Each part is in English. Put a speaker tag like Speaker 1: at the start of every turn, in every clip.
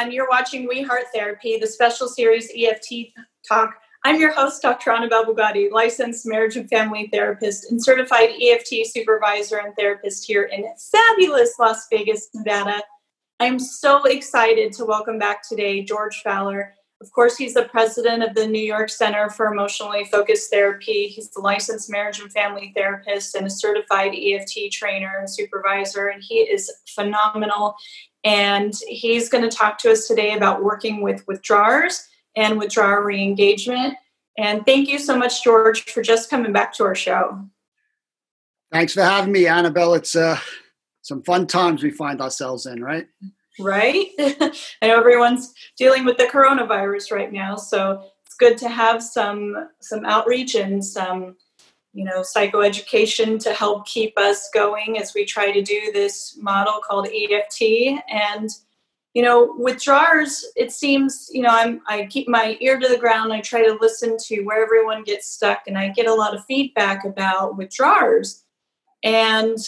Speaker 1: everyone. You're watching We Heart Therapy, the special series EFT Talk. I'm your host, Dr. Anabelle Bugatti, licensed marriage and family therapist and certified EFT supervisor and therapist here in fabulous Las Vegas, Nevada. I'm so excited to welcome back today George Faller. Of course, he's the president of the New York Center for Emotionally Focused Therapy. He's the licensed marriage and family therapist and a certified EFT trainer and supervisor, and he is phenomenal. And he's going to talk to us today about working with withdrawers and withdrawer re engagement. And thank you so much, George, for just coming back to our show.
Speaker 2: Thanks for having me, Anabelle. It's uh, some fun times we find ourselves in, right?
Speaker 1: Right? I know everyone's dealing with the coronavirus right now, so it's good to have some some outreach and some you know psychoeducation to help keep us going as we try to do this model called EFT and you know withdrawers it seems you know i'm i keep my ear to the ground i try to listen to where everyone gets stuck and i get a lot of feedback about withdrawers and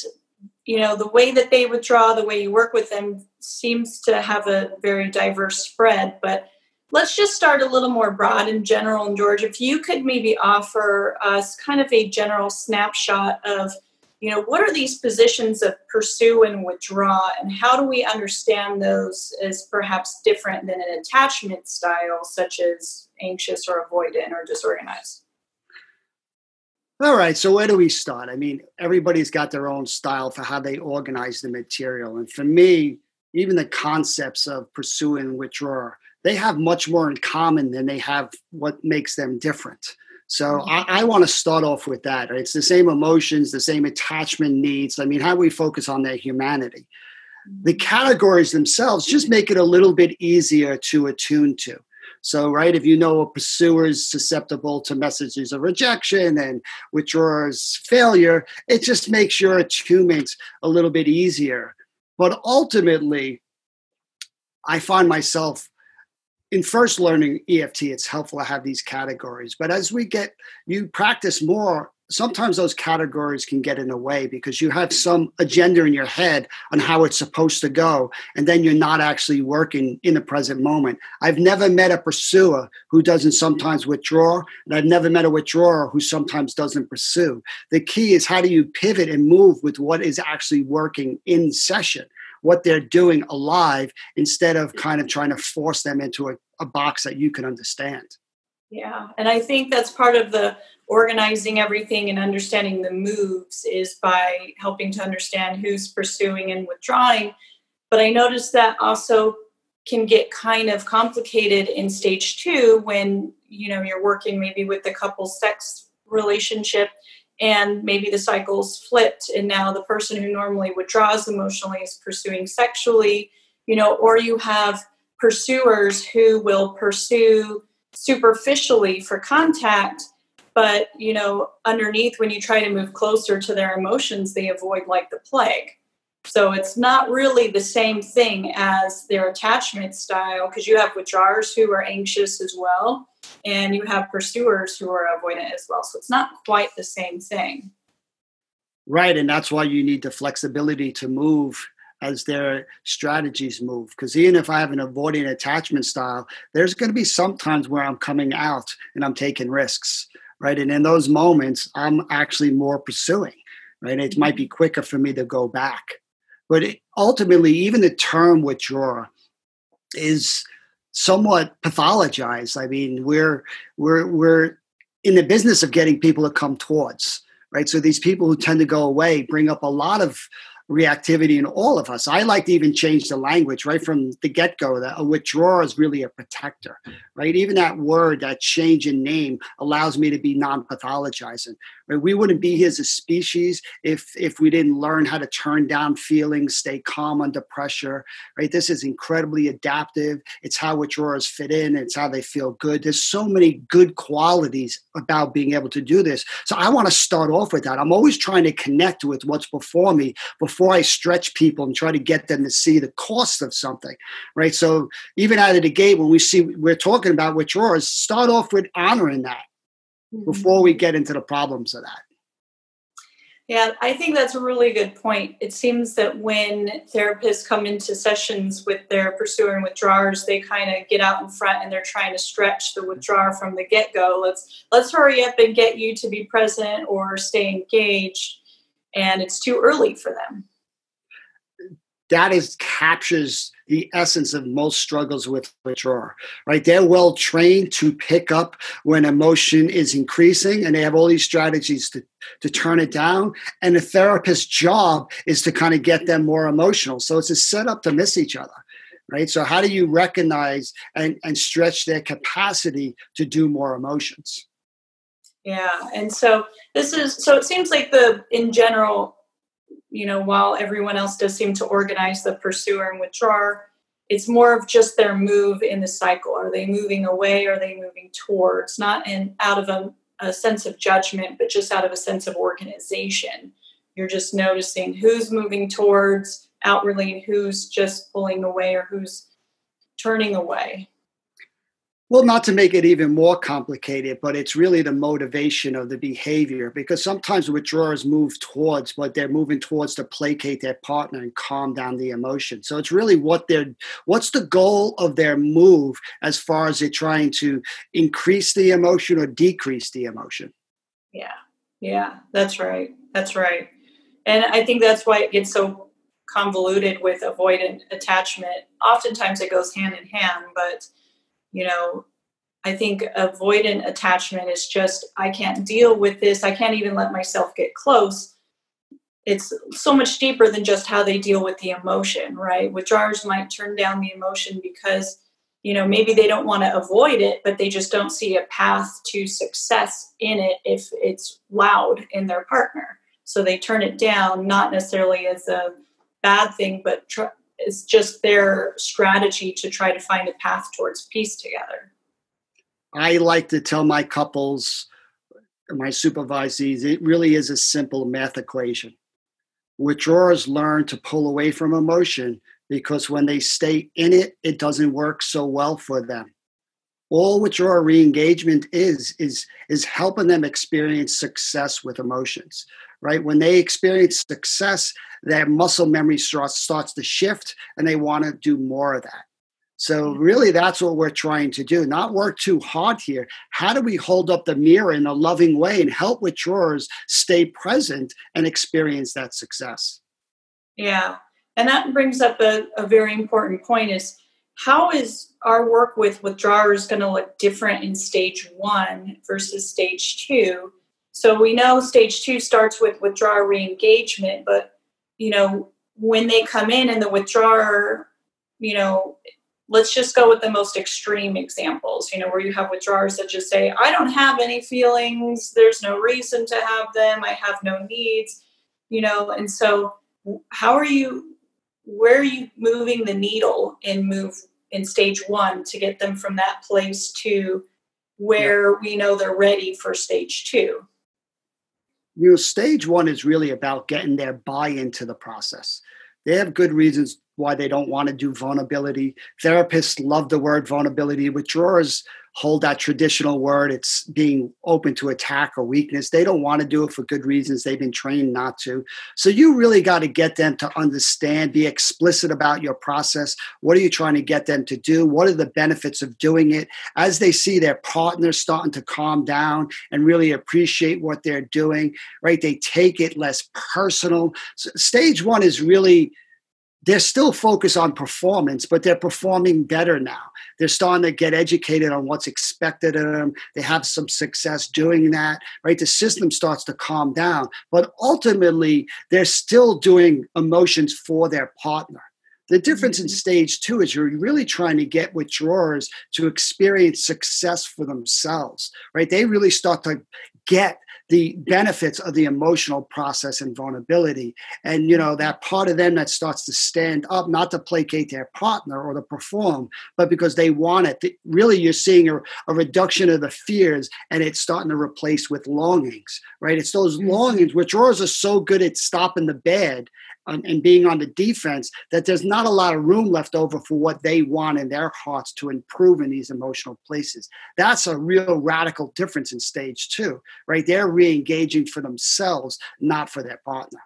Speaker 1: you know the way that they withdraw the way you work with them seems to have a very diverse spread but let's just start a little more broad and general. And george if you could maybe offer us kind of a general snapshot of you know what are these positions of pursue and withdraw and how do we understand those as perhaps different than an attachment style such as anxious or avoidant or disorganized
Speaker 2: all right, so where do we start? I mean, everybody's got their own style for how they organize the material. And for me, even the concepts of pursue and withdraw, they have much more in common than they have what makes them different. So mm-hmm. I, I want to start off with that. Right? It's the same emotions, the same attachment needs. I mean, how do we focus on their humanity? The mm-hmm. categories themselves just make it a little bit easier to attune to. So, right, if you know a pursuer is susceptible to messages of rejection and withdrawers failure, it just makes your attunement a little bit easier. But ultimately, I find myself in first learning EFT, it's helpful to have these categories. But as we get, you practice more, sometimes those categories can get in the way because you have some agenda in your head on how it's supposed to go and then you're not actually working in the present moment. I've never met a pursuer who doesn't sometimes withdraw and i've never met a withdrawer who sometimes doesn't pursue. The key is how do you pivot and move with what is actually working in session what they're doing alive instead of kind of trying to force them into a, a box that you can understand.
Speaker 1: Yeah, and I think that's part of the organizing everything and understanding the moves is by helping to understand who's pursuing and withdrawing. But I noticed that also can get kind of complicated in stage two when you know you're working maybe with the couple sex relationship and maybe the cycle's flipped and now the person who normally withdraws emotionally is pursuing sexually you know or you have pursuers who will pursue superficially for contact but you know underneath when you try to move closer to their emotions they avoid like the plague. So it's not really the same thing as their attachment style because you have withdrawers who are anxious as well and you have pursuers who are avoidant as well. So it's not quite the same thing.
Speaker 2: Right and that's why you need the flexibility to move as their strategies move. Because even if I have an avoiding attachment style, there's going to be some times where I'm coming out and I'm taking risks, right? And in those moments, I'm actually more pursuing, right? It might be quicker for me to go back. But it, ultimately, even the term withdraw is somewhat pathologized. I mean, we're we're we're in the business of getting people to come towards, right? So these people who tend to go away bring up a lot of reactivity in all of us. I like to even change the language right from the get go that a withdrawer is really a protector, right? Even that word, that change in name allows me to be non pathologizing. We wouldn't be here as a species if, if we didn't learn how to turn down feelings, stay calm under pressure, right? This is incredibly adaptive. It's how withdrawers fit in, it's how they feel good. There's so many good qualities about being able to do this. So I want to start off with that. I'm always trying to connect with what's before me before I stretch people and try to get them to see the cost of something, right? So even out of the gate, when we see we're talking about withdrawals, start off with honoring that mm-hmm. before we get into the problems of that.
Speaker 1: Yeah, I think that's a really good point. It seems that when therapists come into sessions with their pursuer and withdrawers, they kind of get out in front and they're trying to stretch the withdrawer from the get-go. Let's let's hurry up and get you to be present or stay engaged, and it's too early for them
Speaker 2: that is captures the essence of most struggles with withdrawal right? They're well trained to pick up when emotion is increasing and they have all these strategies to, to turn it down and the therapist's job is to kind of get them more emotional. So it's a setup to miss each other right? So how do you recognize and, and stretch their capacity to do more emotions?
Speaker 1: Yeah and so this is so it seems like the in general you know, while everyone else does seem to organize the pursuer and withdrawer, it's more of just their move in the cycle. Are they moving away? Are they moving towards? Not in out of a, a sense of judgment, but just out of a sense of organization. You're just noticing who's moving towards outwardly and who's just pulling away or who's turning away.
Speaker 2: Well, not to make it even more complicated, but it's really the motivation of the behavior because sometimes withdrawers move towards, but they're moving towards to placate their partner and calm down the emotion. So it's really what they're, what's the goal of their move as far as they're trying to increase the emotion or decrease the emotion?
Speaker 1: Yeah, yeah, that's right. That's right. And I think that's why it gets so convoluted with avoidant attachment. Oftentimes it goes hand in hand, but you know i think avoidant attachment is just i can't deal with this i can't even let myself get close. It's so much deeper than just how they deal with the emotion right? Withdrawers might turn down the emotion because you know maybe they don't want to avoid it but they just don't see a path to success in it if it's loud in their partner. So they turn it down not necessarily as a bad thing but tr- it's just their strategy to try to find a path towards peace together.
Speaker 2: I like to tell my couples, my supervisees, it really is a simple math equation. Withdrawers learn to pull away from emotion because when they stay in it, it doesn't work so well for them. All withdrawal re-engagement is is is helping them experience success with emotions right? When they experience success, their muscle memory starts, starts to shift and they want to do more of that. So, mm-hmm. really, that's what we're trying to do, not work too hard here. How do we hold up the mirror in a loving way and help withdrawers stay present and experience that success?
Speaker 1: Yeah. And that brings up a, a very important point is how is our work with withdrawers going to look different in stage one versus stage two? So we know stage two starts with withdrawal re-engagement, but you know when they come in and the withdrawer, you know, let's just go with the most extreme examples. You know, where you have withdrawers that just say, "I don't have any feelings. There's no reason to have them. I have no needs." You know, and so how are you? Where are you moving the needle in move in stage one to get them from that place to where we know they're ready for stage two?
Speaker 2: You know, stage one is really about getting their buy into the process. They have good reasons why they don't want to do vulnerability. Therapists love the word vulnerability. Withdrawers hold that traditional word. It's being open to attack or weakness. They don't want to do it for good reasons. They've been trained not to. So you really got to get them to understand, be explicit about your process. What are you trying to get them to do? What are the benefits of doing it? As they see their partner starting to calm down and really appreciate what they're doing, right? They take it less personal. So stage one is really they're still focused on performance, but they're performing better now. They're starting to get educated on what's expected of them. They have some success doing that, right? The system starts to calm down, but ultimately, they're still doing emotions for their partner. The difference in mm-hmm. stage two is you're really trying to get withdrawers to experience success for themselves, right? They really start to get the benefits of the emotional process and vulnerability. And, you know, that part of them that starts to stand up, not to placate their partner or to perform, but because they want it. Really, you're seeing a, a reduction of the fears and it's starting to replace with longings, right? It's those mm-hmm. longings. Withdrawers are so good at stopping the bad and being on the defense that there's not a lot of room left over for what they want in their hearts to improve in these emotional places. That's a real radical difference in stage two, right? They're re engaging for themselves, not for their partner.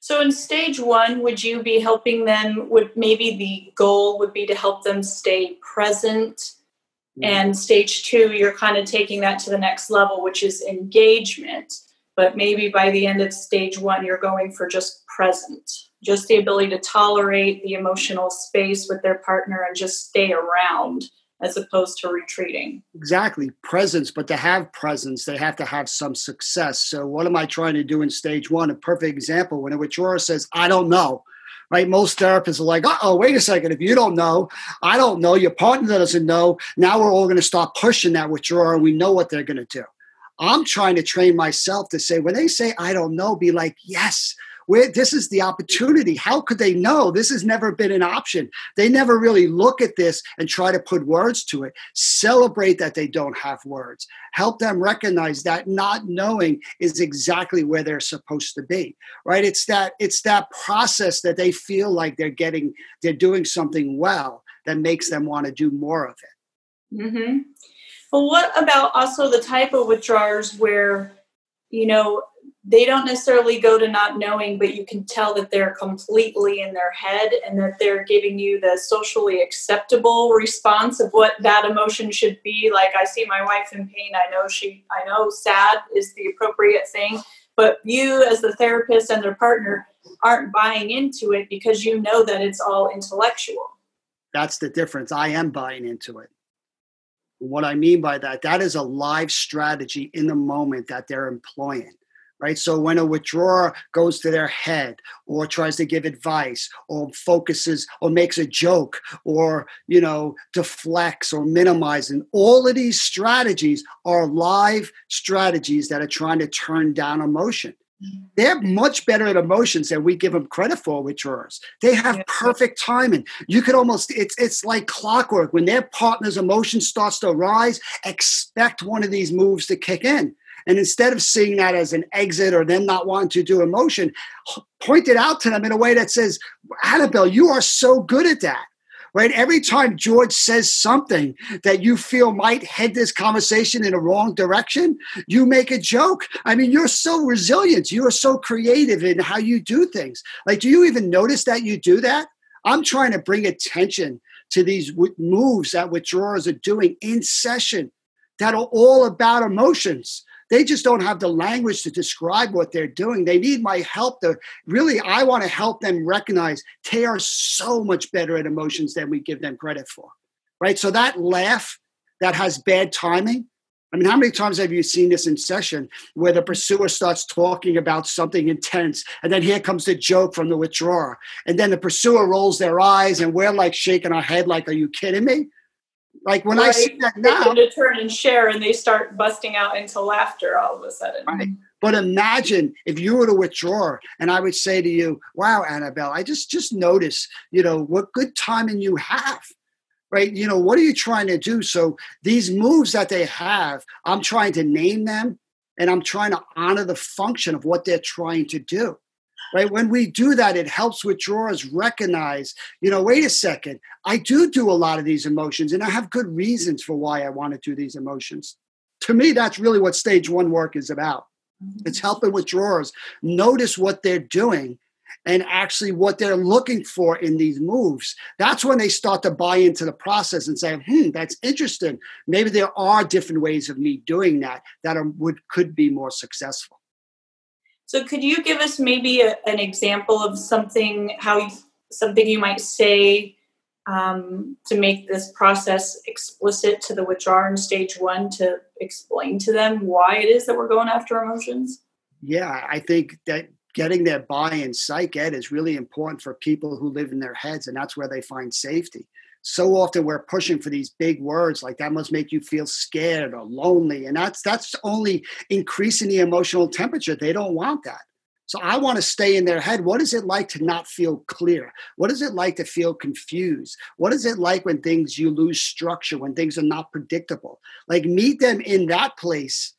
Speaker 1: So in stage one, would you be helping them? Would maybe the goal would be to help them stay present? Mm-hmm. And stage two, you're kind of taking that to the next level, which is engagement but maybe by the end of stage one, you're going for just present, just the ability to tolerate the emotional space with their partner and just stay around as opposed to retreating.
Speaker 2: Exactly, presence, but to have presence, they have to have some success. So, what am I trying to do in stage one? A perfect example when a withdrawer says, I don't know. Right, most therapists are like, "Oh, wait a second! If you don't know, I don't know. Your partner doesn't know. Now we're all going to start pushing that withdrawer, and we know what they're going to do." I'm trying to train myself to say, when they say, I don't know, be like, yes, where this is the opportunity. How could they know? This has never been an option. They never really look at this and try to put words to it. Celebrate that they don't have words. Help them recognize that not knowing is exactly where they're supposed to be. Right? It's that it's that process that they feel like they're getting, they're doing something well that makes them want to do more of it.
Speaker 1: Mm-hmm. But what about also the type of withdrawers where, you know, they don't necessarily go to not knowing, but you can tell that they're completely in their head and that they're giving you the socially acceptable response of what that emotion should be. Like, I see my wife in pain. I know she, I know sad is the appropriate thing, but you, as the therapist and their partner, aren't buying into it because you know that it's all intellectual.
Speaker 2: That's the difference. I am buying into it. What I mean by that, that is a live strategy in the moment that they're employing right? So when a withdrawer goes to their head or tries to give advice or focuses or makes a joke or, you know, deflects or minimizes, all of these strategies are live strategies that are trying to turn down emotion. They're much better at emotions than we give them credit for withdrawers. They have perfect timing. You could almost it's it's like clockwork. When their partner's emotion starts to rise, expect one of these moves to kick in. And instead of seeing that as an exit or them not wanting to do emotion, point it out to them in a way that says, Anabelle, you are so good at that right? Every time George says something that you feel might head this conversation in a wrong direction, you make a joke. I mean, you're so resilient. You are so creative in how you do things. Like, do you even notice that you do that? I'm trying to bring attention to these moves that withdrawers are doing in session that are all about emotions they just don't have the language to describe what they're doing. They need my help to really, I want to help them recognize they are so much better at emotions than we give them credit for. Right. So that laugh that has bad timing. I mean, how many times have you seen this in session where the pursuer starts talking about something intense and then here comes the joke from the withdrawer? And then the pursuer rolls their eyes and we're like shaking our head, like, are you kidding me? Like when right. I see that now,
Speaker 1: to turn and share, and they start busting out into laughter all of a sudden.
Speaker 2: Right. But imagine if you were to withdraw, and I would say to you, "Wow, Anabelle, I just just notice, you know, what good timing you have." Right? You know, what are you trying to do? So these moves that they have, I'm trying to name them, and I'm trying to honor the function of what they're trying to do right? When we do that, it helps withdrawers recognize, you know, wait a second, I do do a lot of these emotions and I have good reasons for why I want to do these emotions. To me, that's really what stage one work is about. It's helping withdrawers notice what they're doing and actually what they're looking for in these moves. That's when they start to buy into the process and say, hmm, that's interesting. Maybe there are different ways of me doing that that are, would could be more successful.
Speaker 1: So, could you give us maybe a, an example of something how you, something you might say um, to make this process explicit to the withdrawer in stage one to explain to them why it is that we're going after emotions?
Speaker 2: Yeah, I think that getting their buy-in psych ed is really important for people who live in their heads, and that's where they find safety so often we're pushing for these big words like that must make you feel scared or lonely and that's that's only increasing the emotional temperature. They don't want that. So i want to stay in their head. What is it like to not feel clear? What is it like to feel confused? What is it like when things you lose structure when things are not predictable? Like meet them in that place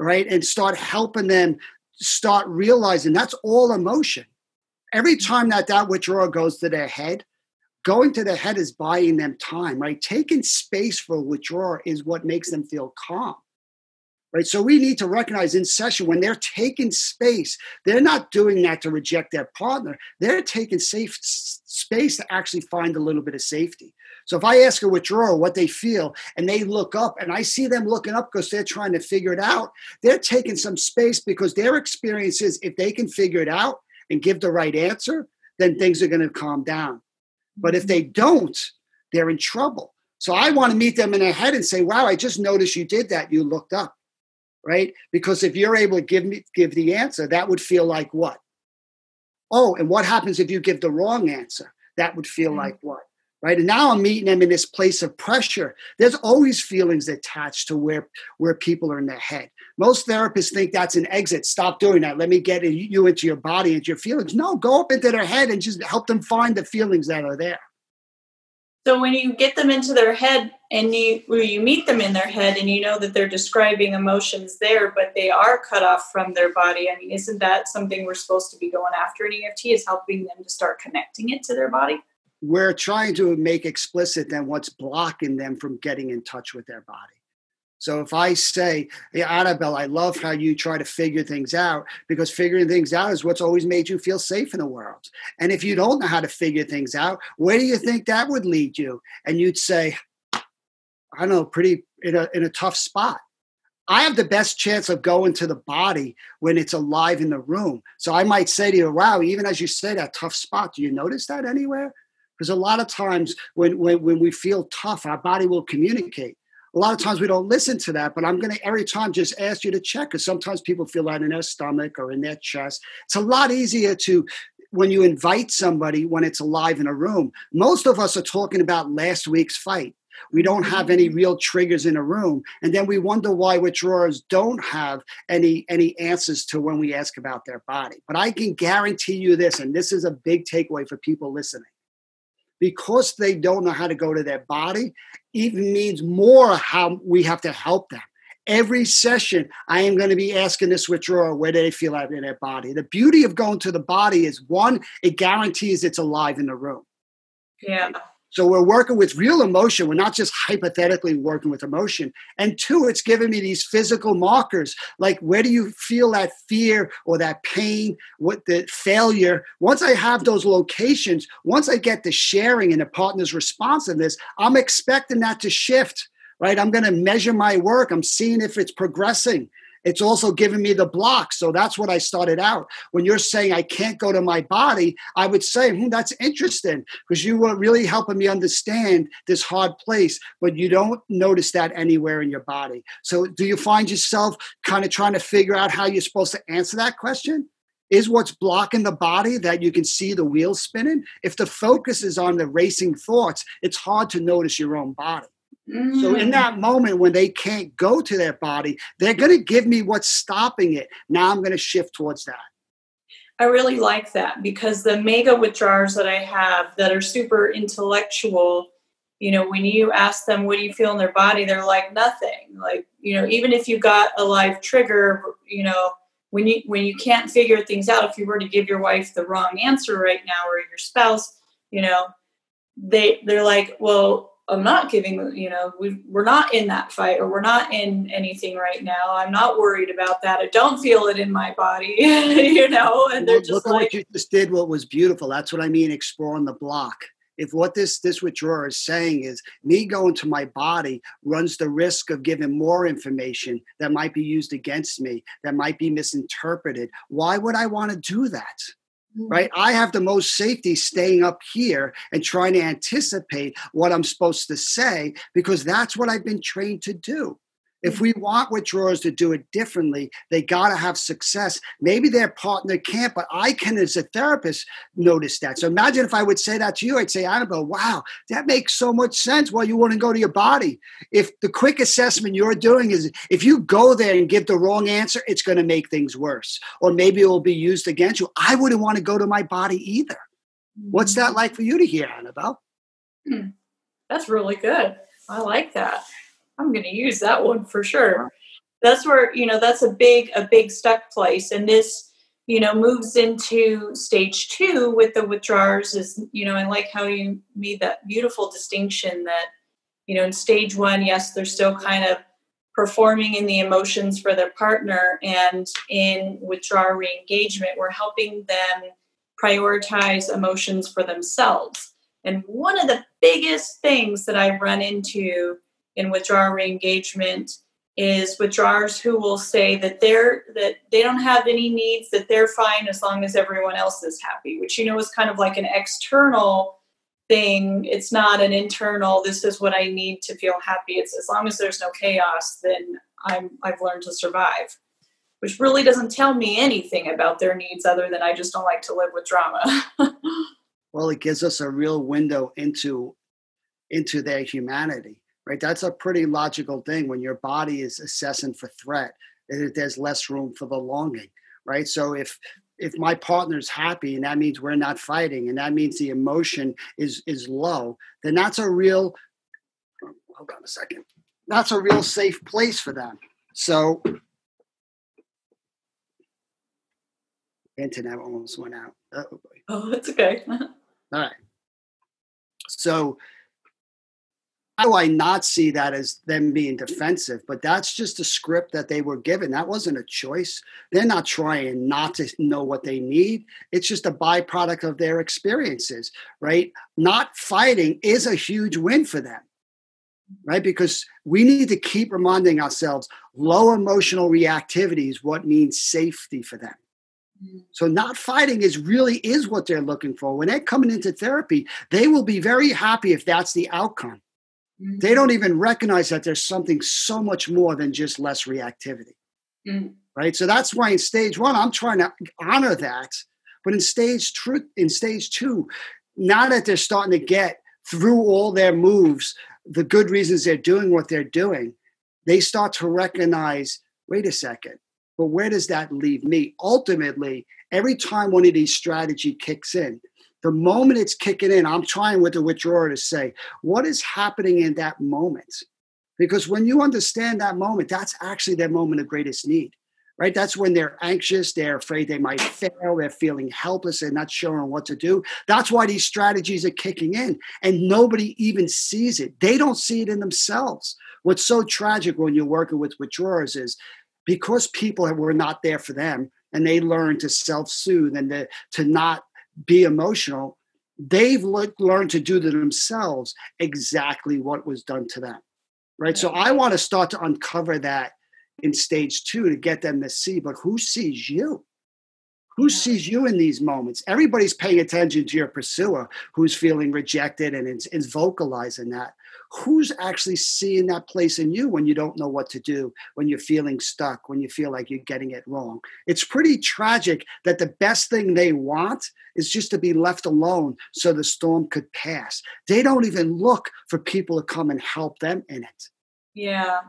Speaker 2: right and start helping them start realizing that's all emotion. Every time that that withdrawal goes to their head, going to the head is buying them time, right? Taking space for a withdrawal is what makes them feel calm. Right. So we need to recognize in session when they're taking space, they're not doing that to reject their partner. They're taking safe space to actually find a little bit of safety. So if I ask a withdrawer what they feel and they look up and I see them looking up because they're trying to figure it out, they're taking some space because their experience is if they can figure it out and give the right answer, then things are going to calm down. But if they don't, they're in trouble. So I want to meet them in their head and say, wow, I just noticed you did that. You looked up, right? Because if you're able to give me give the answer, that would feel like what? Oh, and what happens if you give the wrong answer? That would feel mm-hmm. like what? Right. And now I'm meeting them in this place of pressure. There's always feelings attached to where, where people are in their head. Most therapists think that's an exit. Stop doing that. Let me get you into your body and your feelings. No, go up into their head and just help them find the feelings that are there.
Speaker 1: So when you get them into their head and you where you meet them in their head and you know that they're describing emotions there, but they are cut off from their body. I mean, isn't that something we're supposed to be going after in EFT? Is helping them to start connecting it to their body?
Speaker 2: We're trying to make explicit then what's blocking them from getting in touch with their body. So if I say, hey, Anabelle, I love how you try to figure things out because figuring things out is what's always made you feel safe in the world. And if you don't know how to figure things out, where do you think that would lead you? And you'd say, I don't know, pretty in a, in a tough spot. I have the best chance of going to the body when it's alive in the room. So I might say to you, wow, even as you say that tough spot, do you notice that anywhere? Because a lot of times when, when, when we feel tough, our body will communicate a lot of times we don't listen to that, but I'm going to every time just ask you to check because sometimes people feel that in their stomach or in their chest. It's a lot easier to when you invite somebody when it's alive in a room. Most of us are talking about last week's fight. We don't have any mm-hmm. real triggers in a room, and then we wonder why withdrawers don't have any any answers to when we ask about their body. But I can guarantee you this, and this is a big takeaway for people listening because they don't know how to go to their body, even means more how we have to help them. Every session, I am going to be asking this withdrawer where they feel out in their body. The beauty of going to the body is one, it guarantees it's alive in the room.
Speaker 1: Yeah.
Speaker 2: So we're working with real emotion. We're not just hypothetically working with emotion. And two, it's giving me these physical markers, like where do you feel that fear or that pain, what the failure. Once I have those locations, once I get the sharing and the partner's responsiveness, I'm expecting that to shift, right? I'm going to measure my work. I'm seeing if it's progressing. It's also giving me the block. So that's what I started out. When you're saying I can't go to my body, I would say, hmm, that's interesting because you were really helping me understand this hard place, but you don't notice that anywhere in your body. So do you find yourself kind of trying to figure out how you're supposed to answer that question? is what's blocking the body that you can see the wheels spinning. If the focus is on the racing thoughts, it's hard to notice your own body. Mm. So in mm. that moment when they can't go to their body, they're going to give me what's stopping it. Now I'm going to shift towards that.
Speaker 1: I really like that because the mega withdrawers that I have that are super intellectual, you know, when you ask them what do you feel in their body, they're like nothing. Like, you know, even if you got a live trigger, you know, when you when you can't figure things out, if you were to give your wife the wrong answer right now or your spouse, you know, they they're like, well, I'm not giving, you know, we we're not in that fight or we're not in anything right now. I'm not worried about that. I don't feel it in my body, you know. And they're just
Speaker 2: look
Speaker 1: like,
Speaker 2: what you just did. What was beautiful. That's what I mean. Exploring the block. If what this this withdrawer is saying is me going to my body runs the risk of giving more information that might be used against me, that might be misinterpreted. Why would I want to do that? Right? Mm-hmm. I have the most safety staying up here and trying to anticipate what I'm supposed to say because that's what I've been trained to do. If we want withdrawers to do it differently, they got to have success. Maybe their partner can't, but I can, as a therapist, notice that. So imagine if I would say that to you, I'd say, Anabelle, wow, that makes so much sense. Well, you want to go to your body. If the quick assessment you're doing is if you go there and give the wrong answer, it's going to make things worse. Or maybe it will be used against you. I wouldn't want to go to my body either. What's that mm-hmm. like for you to hear, Anabelle?
Speaker 1: Hmm. That's really good. I like that. I'm going to use that one for sure. Uh-huh. That's where you know that's a big a big stuck place, and this you know moves into stage two with the withdrawers is you know i like how you made that beautiful distinction that you know in stage one yes they're still kind of performing in the emotions for their partner and in withdrawal re-engagement we're helping them prioritize emotions for themselves and one of the biggest things that i run into in withdrawal re-engagement is withdrawers who will say that they're that they don't have any needs that they're fine as long as everyone else is happy which you know is kind of like an external thing. It's not an internal this is what i need to feel happy. It's as long as there's no chaos then i'm i've learned to survive which really doesn't tell me anything about their needs other than i just don't like to live with drama.
Speaker 2: Well it gives us a real window into into their humanity right? That's a pretty logical thing when your body is assessing for threat. There's less room for the longing, right? So if if my partner's happy and that means we're not fighting and that means the emotion is is low, then that's a real hold on a second. That's a real safe place for them. So internet almost went out.
Speaker 1: Oh, oh it's okay.
Speaker 2: All right. So how do I not see that as them being defensive? But that's just a script that they were given. That wasn't a choice. They're not trying not to know what they need. It's just a byproduct of their experiences, right? Not fighting is a huge win for them, right? Because we need to keep reminding ourselves low emotional reactivity is what means safety for them. Mm. So not fighting is really is what they're looking for. When they're coming into therapy, they will be very happy if that's the outcome Mm-hmm. They don't even recognize that there's something so much more than just less reactivity. Mm-hmm. Right. So that's why in stage one, I'm trying to honor that. But in stage two, in stage two, now that they're starting to get through all their moves, the good reasons they're doing what they're doing, they start to recognize, wait a second, but where does that leave me? Ultimately, every time one of these strategy kicks in, the moment it's kicking in, I'm trying with the withdrawer to say, what is happening in that moment? Because when you understand that moment, that's actually their moment of greatest need, right? That's when they're anxious, they're afraid they might fail, they're feeling helpless, they're not sure what to do. That's why these strategies are kicking in, and nobody even sees it. They don't see it in themselves. What's so tragic when you're working with withdrawers is because people were not there for them and they learn to self soothe and to, to not be emotional, they've le- learned to do to themselves exactly what was done to them. Right. So I want to start to uncover that in stage two to get them to see, but who sees you? Who sees you in these moments? Everybody's paying attention to your pursuer who's feeling rejected and is, is vocalizing that who's actually seeing that place in you when you don't know what to do, when you're feeling stuck, when you feel like you're getting it wrong. It's pretty tragic that the best thing they want is just to be left alone so the storm could pass. They don't even look for people to come and help them in it.
Speaker 1: Yeah.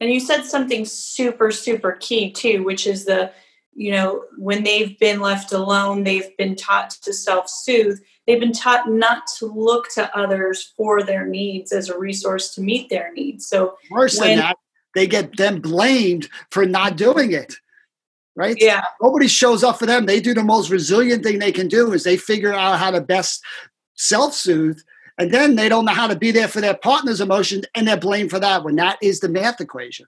Speaker 1: And you said something super, super key too, which is the, you know, when they've been left alone, they've been taught to self soothe they've been taught not to look to others for their needs as a resource to meet their needs. So
Speaker 2: worse when, than that, they get them blamed for not doing it. Right?
Speaker 1: Yeah.
Speaker 2: Nobody shows up for them. They do the most resilient thing they can do is they figure out how to best self-soothe. And then they don't know how to be there for their partner's emotions and they're blamed for that when that is the math equation.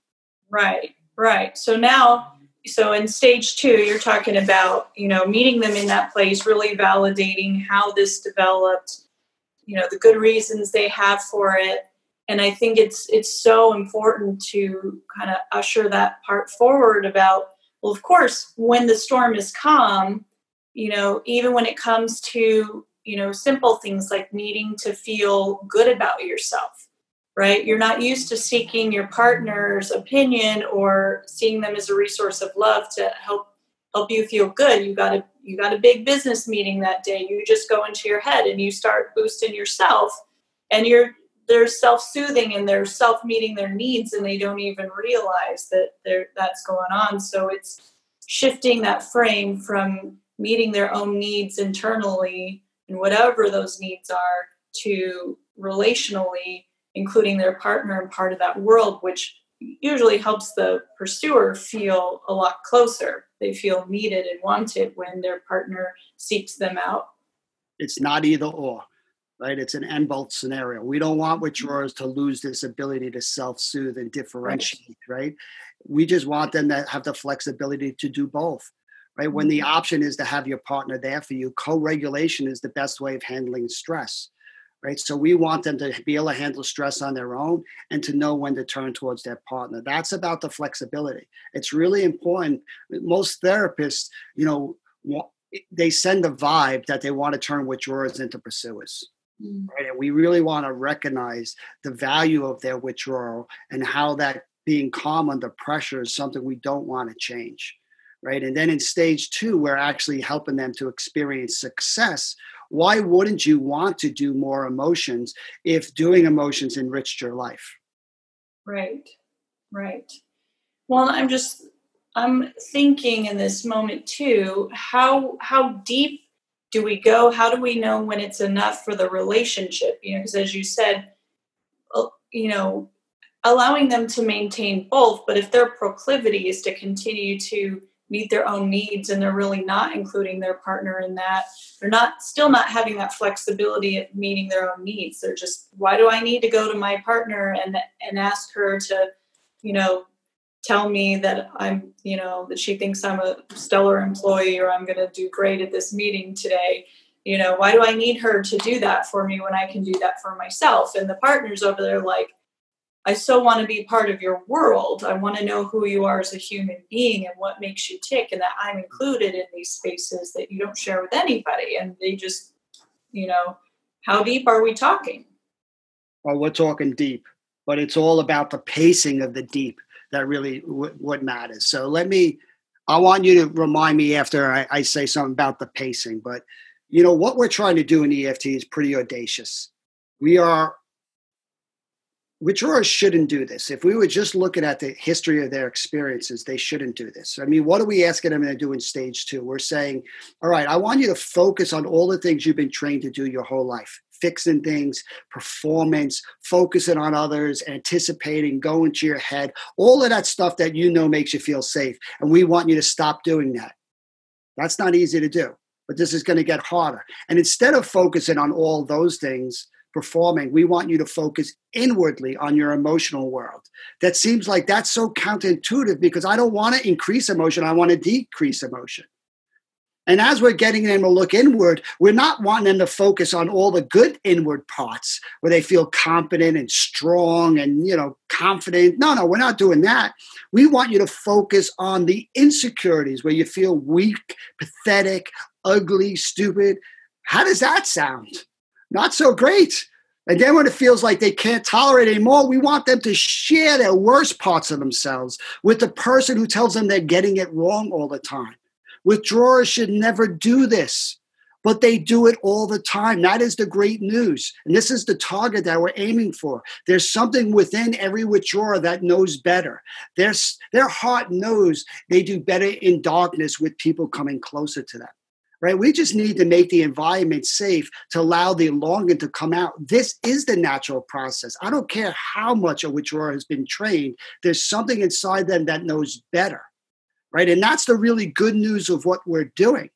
Speaker 1: Right, right. So now so in stage two you're talking about you know meeting them in that place really validating how this developed you know the good reasons they have for it. And i think it's it's so important to kind of usher that part forward about well of course when the storm is calm you know even when it comes to you know simple things like needing to feel good about yourself right? You're not used to seeking your partner's opinion or seeing them as a resource of love to help help you feel good. You got a you got a big business meeting that day. You just go into your head and you start boosting yourself and you're they're self-soothing and they're self-meeting their needs and they don't even realize that they're, that's going on. So it's shifting that frame from meeting their own needs internally and whatever those needs are to relationally including their partner and part of that world, which usually helps the pursuer feel a lot closer. they feel needed and wanted when their partner seeks them out.
Speaker 2: It's not either or, right? It's an and both scenario. We don't want withdrawers to lose this ability to self soothe and differentiate, right. right? We just want them to have the flexibility to do both right? When the mm-hmm. option is to have your partner there for you, co regulation is the best way of handling stress, right? So we want them to be able to handle stress on their own and to know when to turn towards their partner. That's about the flexibility. It's really important. Most therapists, you know, they send a vibe that they want to turn withdrawers into pursuers. Mm. Right. And we really want to recognize the value of their withdrawal and how that being calm under pressure is something we don't want to change right? And then in stage two, we're actually helping them to experience success. Why wouldn't you want to do more emotions if doing emotions enriched your life?
Speaker 1: Right, right. Well, I'm just I'm thinking in this moment too, how how deep do we go? How do we know when it's enough for the relationship? You know, because as you said, uh, you know, allowing them to maintain both, but if their proclivity is to continue to meet their own needs and they're really not including their partner in that. They're not still not having that flexibility at meeting their own needs. They're just why do i need to go to my partner and and ask her to you know tell me that i'm you know that she thinks i'm a stellar employee or i'm going to do great at this meeting today? You know why do i need her to do that for me when i can do that for myself? And the partners over there like I so want to be part of your world. I want to know who you are as a human being and what makes you tick, and that I'm included in these spaces that you don't share with anybody. And they just, you know, how deep are we talking?
Speaker 2: Well, we're talking deep, but it's all about the pacing of the deep that really w- what matters. So let me, I want you to remind me after I, I say something about the pacing, but you know, what we're trying to do in EFT is pretty audacious. We are withdrawers shouldn't do this. If we were just looking at the history of their experiences, they shouldn't do this. I mean, what are we asking them to do in stage two? We're saying, all right, I want you to focus on all the things you've been trained to do your whole life fixing things, performance, focusing on others, anticipating, going to your head, all of that stuff that you know makes you feel safe. And we want you to stop doing that. That's not easy to do, but this is going to get harder. And instead of focusing on all those things, performing, we want you to focus inwardly on your emotional world. That seems like that's so counterintuitive because I don't want to increase emotion, I want to decrease emotion. And as we're getting them to look inward, we're not wanting them to focus on all the good inward parts where they feel confident and strong and, you know, confident. No, no, we're not doing that. We want you to focus on the insecurities where you feel weak, pathetic, ugly, stupid. How does that sound? Not so great. And then when it feels like they can't tolerate anymore, we want them to share their worst parts of themselves with the person who tells them they're getting it wrong all the time. Withdrawers should never do this, but they do it all the time. That is the great news. And this is the target that we're aiming for. There's something within every withdrawer that knows better. Their, their heart knows they do better in darkness with people coming closer to them right? We just need to make the environment safe to allow the longing to come out. This is the natural process. I don't care how much a withdrawer has been trained, there's something inside them that knows better, right? And that's the really good news of what we're doing.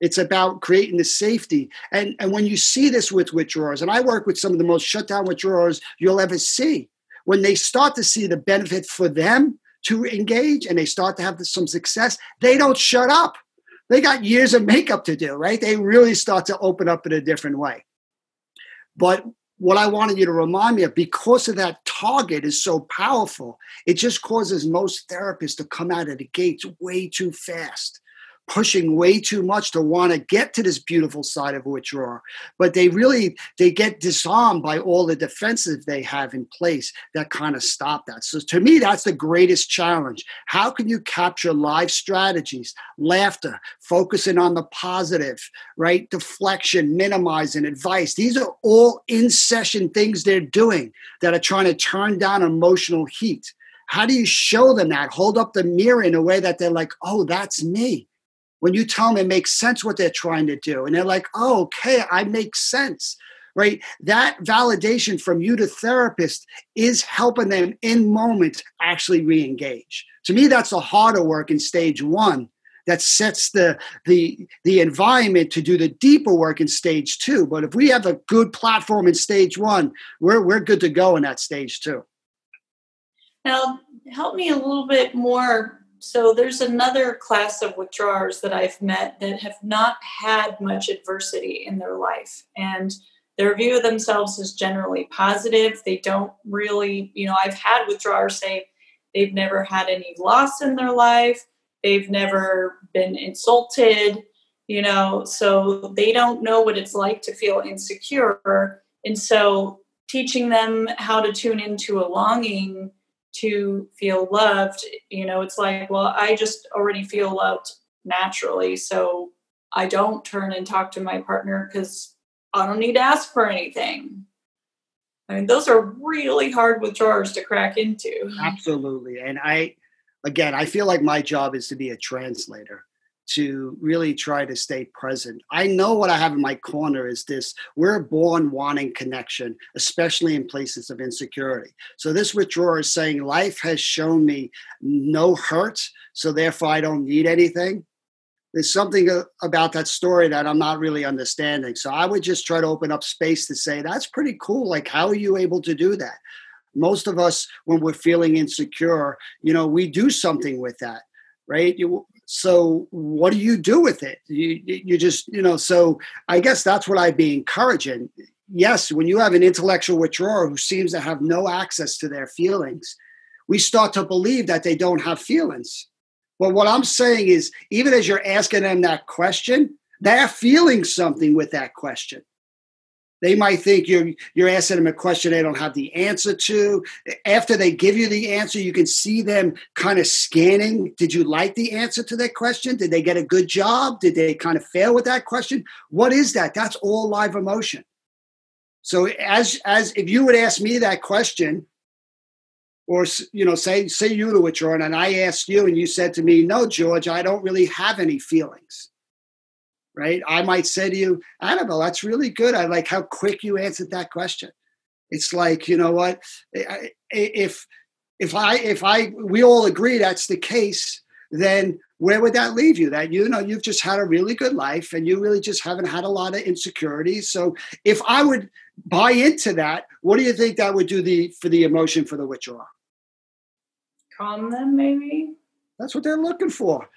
Speaker 2: It's about creating the safety. And, and when you see this with withdrawers, and I work with some of the most shut down withdrawers you'll ever see, when they start to see the benefit for them to engage and they start to have some success, they don't shut up they got years of makeup to do, right? They really start to open up in a different way. But what I wanted you to remind me of, because of that target is so powerful, it just causes most therapists to come out of the gates way too fast pushing way too much to want to get to this beautiful side of withdrawal but they really they get disarmed by all the defenses they have in place that kind of stop that. So to me that's the greatest challenge. How can you capture live strategies laughter focusing on the positive right? Deflection minimizing advice. These are all in session things they're doing that are trying to turn down emotional heat. How do you show them that? Hold up the mirror in a way that they're like oh that's me when you tell them it makes sense what they're trying to do and they're like oh okay i make sense right that validation from you to therapist is helping them in moments actually re-engage to me that's the harder work in stage one that sets the the the environment to do the deeper work in stage two. But if we have a good platform in stage one, we're we're good to go in that stage two.
Speaker 1: Now, help me a little bit more. So, there's another class of withdrawers that I've met that have not had much adversity in their life. And their view of themselves is generally positive. They don't really, you know, I've had withdrawers say they've never had any loss in their life, they've never been insulted, you know, so they don't know what it's like to feel insecure. And so teaching them how to tune into a longing to feel loved, you know, it's like, well, I just already feel loved naturally. So I don't turn and talk to my partner because I don't need to ask for anything. I mean, those are really hard withdrawers to crack into.
Speaker 2: Absolutely. And I, again, I feel like my job is to be a translator, to really try to stay present. I know what I have in my corner is this we're born wanting connection, especially in places of insecurity. So this withdrawer is saying, life has shown me no hurt, so therefore I don't need anything there's something about that story that I'm not really understanding. So I would just try to open up space to say, that's pretty cool. Like, how are you able to do that? Most of us, when we're feeling insecure, you know, we do something with that, right? You, so what do you do with it? You, you just, you know, so I guess that's what I'd be encouraging. Yes, when you have an intellectual withdrawer who seems to have no access to their feelings, we start to believe that they don't have feelings but what I'm saying is, even as you're asking them that question, they're feeling something with that question. They might think you're you're asking them a question they don't have the answer to. After they give you the answer, you can see them kind of scanning. Did you like the answer to that question? Did they get a good job? Did they kind of fail with that question? What is that? That's all live emotion. So as as if you would ask me that question, or you know say say you to withdraw and i asked you and you said to me no george i don't really have any feelings right? I might say to you Anabelle that's really good. I like how quick you answered that question. It's like you know what? If if i if i we all agree that's the case then where would that leave you? That you know you've just had a really good life and you really just haven't had a lot of insecurities. So if i would buy into that what do you think that would do the for the emotion for the withdrawal
Speaker 1: calm them, maybe.
Speaker 2: That's what they're looking for.